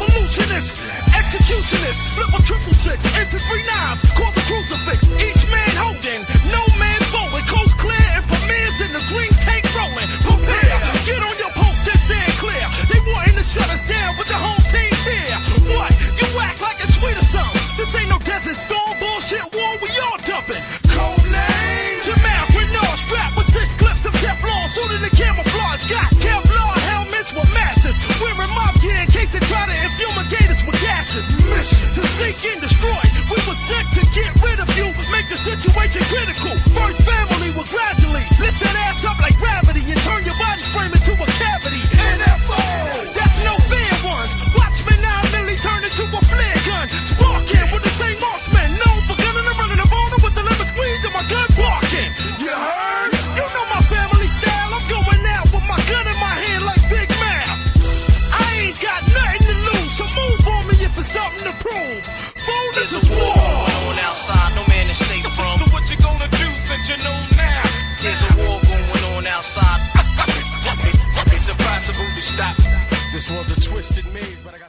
Revolutionist, executionist, flip a triple six, MP3 seek and destroy. We were sent to get rid of you, make the situation critical. First there's a war going on outside, no man is safe from. So what you gonna do since you know now? There's a war going on outside. it's impossible to stop. This was a twisted maze, but I got.